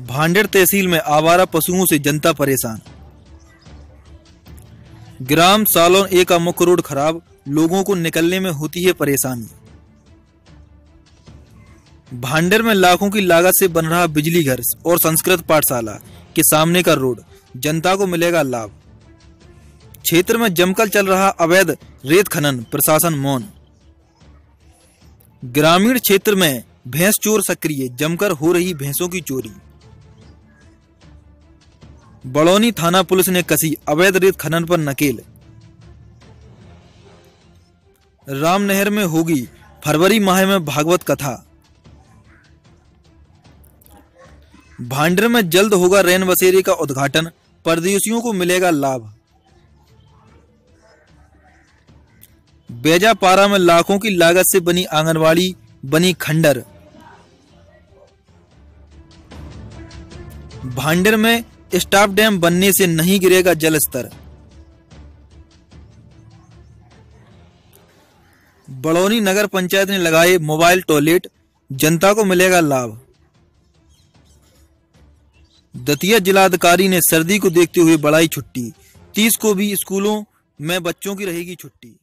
भांडेर तहसील में आवारा पशुओं से जनता परेशान। ग्राम सालोन ए का मुख्य रोड खराब, लोगों को निकलने में होती है परेशानी। भांडेर में लाखों की लागत से बन रहा बिजली घर और संस्कृत पाठशाला के सामने का रोड, जनता को मिलेगा लाभ। क्षेत्र में जमकर चल रहा अवैध रेत खनन, प्रशासन मौन। ग्रामीण क्षेत्र में भैंस चोर सक्रिय, जमकर हो रही भैंसों की चोरी। बड़ौनी थाना पुलिस ने कसी अवैध रेत खनन पर नकेल। रामनहर में होगी फरवरी माह में भागवत कथा। भांडर में जल्द होगा रैन बसेरे का उद्घाटन, परदेशियों को मिलेगा लाभ। बेजापारा में लाखों की लागत से बनी आंगनवाड़ी, बनी खंडर। भांडर में स्टाफ डैम बनने से नहीं गिरेगा जल स्तर बड़ौनी नगर पंचायत ने लगाए मोबाइल टॉयलेट, जनता को मिलेगा लाभ। दतिया जिलाधिकारी ने सर्दी को देखते हुए बढ़ाई छुट्टी। तीस को भी स्कूलों में बच्चों की रहेगी छुट्टी।